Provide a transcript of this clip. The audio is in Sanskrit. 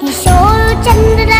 किशोर चन्द्रे